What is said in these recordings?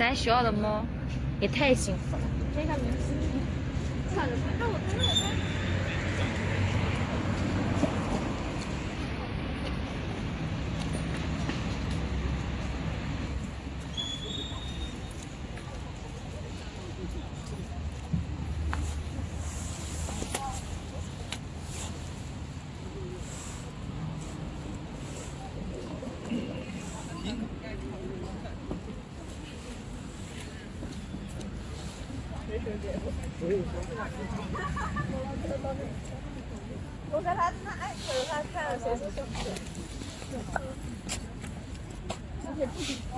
咱学校的猫也太幸福了。我看他那哎，可是他看了谁是兄弟？而且不仅哦。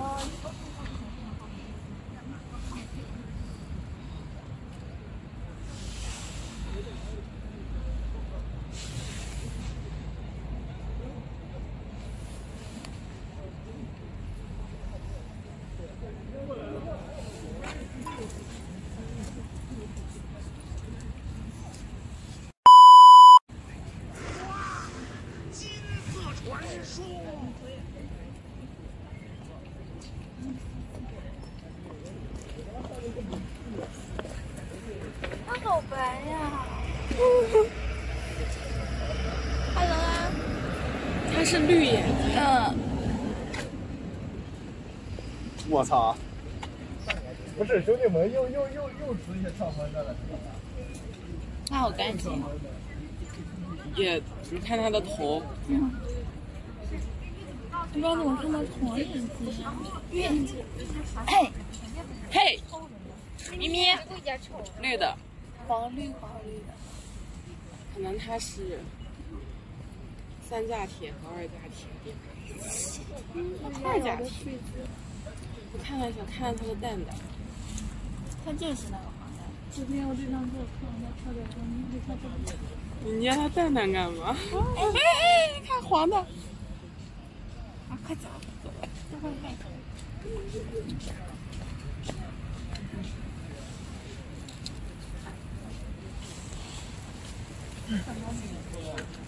它好白呀！Hello 啊，它是绿眼睛。嗯，我操！不是兄弟们又又又又出现上分的了，它好干净。也，你看它的头。不知道怎么看到黄眼睛，眼睛，嘿，嘿，咪咪，绿的，黄绿黄绿的。可能它是三价铁和二价铁叠在一起。二价铁。我看了一下，看了它的蛋蛋。它就是那个黄蛋。昨天我这张做看到它的黄，你看这个。你捏它蛋蛋干嘛？哎哎，你看黄的。啊，快走，走吧，这会嗯。